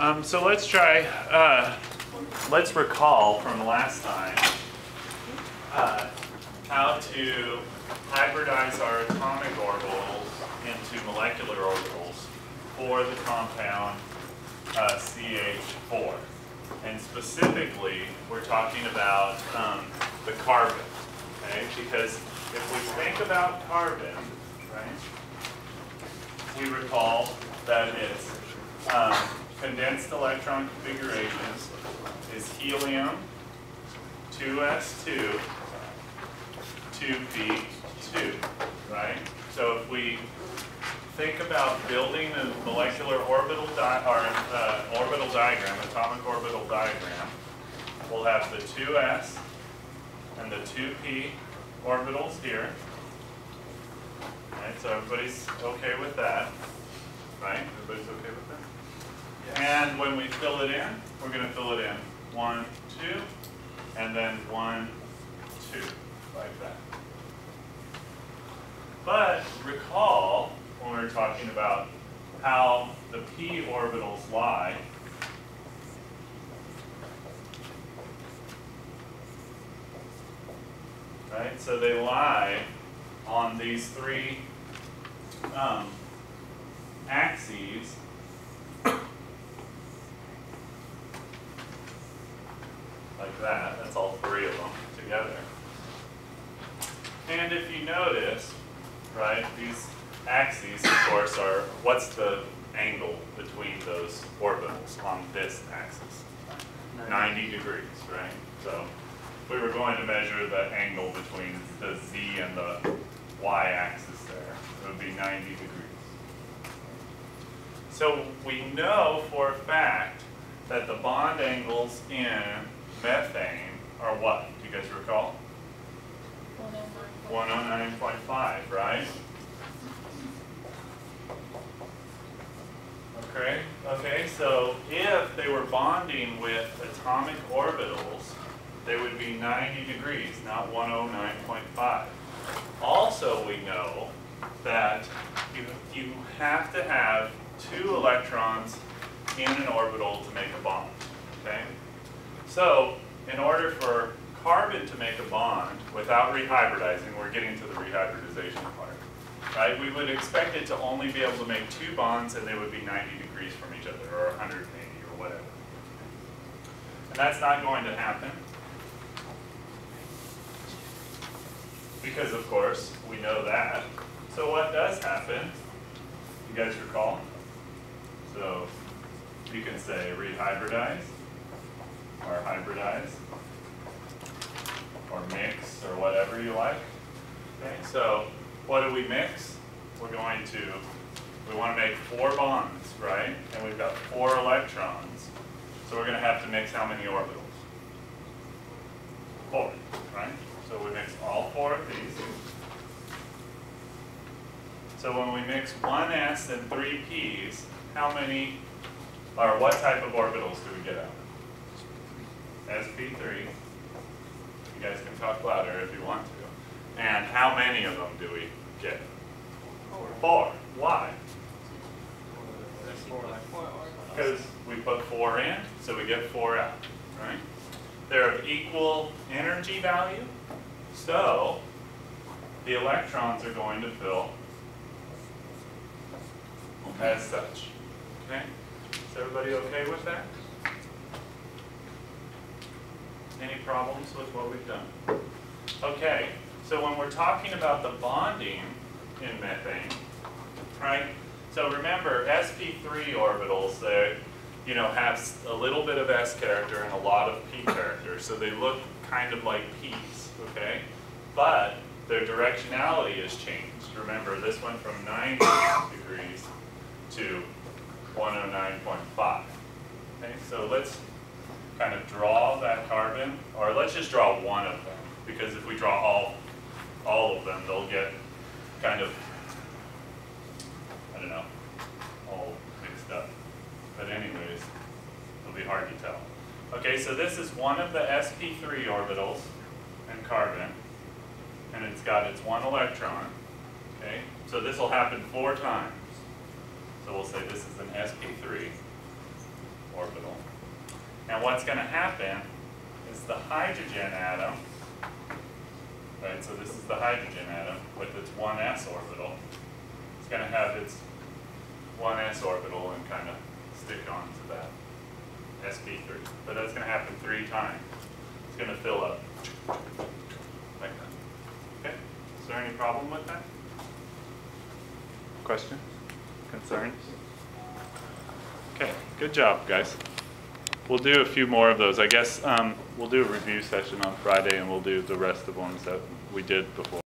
Um, so let's try, uh, let's recall from last time uh, how to hybridize our atomic orbitals into molecular orbitals for the compound uh, CH4. And specifically, we're talking about um, the carbon, okay? Because if we think about carbon, right, we recall that its um, condensed electron configurations is helium, 2s2, 2p2, right? So if we think about building a molecular orbital di or uh, orbital diagram, atomic orbital diagram, we'll have the 2s and the 2p orbitals here. Right, so everybody's okay with that, right? Everybody's okay with that? And when we fill it in, we're going to fill it in one, two, and then one, two, like that. But recall when we were talking about how the p orbitals lie, right? So they lie on these three um, axes that. That's all three of them together. And if you notice, right, these axes, of course, are what's the angle between those orbitals on this axis? 90 degrees, right? So we were going to measure the angle between the z and the y-axis there, it would be 90 degrees. So we know for a fact that the bond angles in methane are what? Do you guys recall? 109.5, right? Okay, okay, so if they were bonding with atomic orbitals, they would be 90 degrees, not 109.5. Also, we know that you, you have to have two electrons in an orbital to make a bond, okay? So, in order for carbon to make a bond without rehybridizing, we're getting to the rehybridization part, right? We would expect it to only be able to make two bonds and they would be 90 degrees from each other, or 180, or whatever. And that's not going to happen. Because, of course, we know that. So what does happen, you guys recall? So you can say rehybridize, or hybridize, or mix, or whatever you like. Okay, so what do we mix? We're going to, we want to make four bonds, right? And we've got four electrons. So we're going to have to mix how many orbitals? Four, right? So we mix all four of these. So when we mix one S and three Ps, how many, or what type of orbitals do we get out? SP3. You guys can talk louder if you want to. And how many of them do we get? Four. Why? Because we put four in, so we get four out, right? They're of equal energy value, so the electrons are going to fill as such. Okay? Is everybody okay with that? Any problems with what we've done? Okay, so when we're talking about the bonding in methane, right? So remember, sp3 orbitals, they you know, have a little bit of s character and a lot of p character, so they look kind of like p's, okay? But their directionality has changed. Remember, this went from 90 degrees to 109.5. Okay, so let's kind of draw that carbon, or let's just draw one of them, because if we draw all, all of them, they'll get kind of, I don't know, all mixed up. But anyways, it'll be hard to tell. Okay, so this is one of the sp3 orbitals in carbon, and it's got its one electron. Okay, so this will happen four times. So we'll say this is an sp3 what's gonna happen is the hydrogen atom, right, so this is the hydrogen atom with its one s orbital. It's gonna have its one s orbital and kind of stick onto that sp three, but that's gonna happen three times. It's gonna fill up like that. Okay, is there any problem with that? Questions, concerns? Okay, good job, guys. We'll do a few more of those. I guess, um, we'll do a review session on Friday and we'll do the rest of ones that we did before.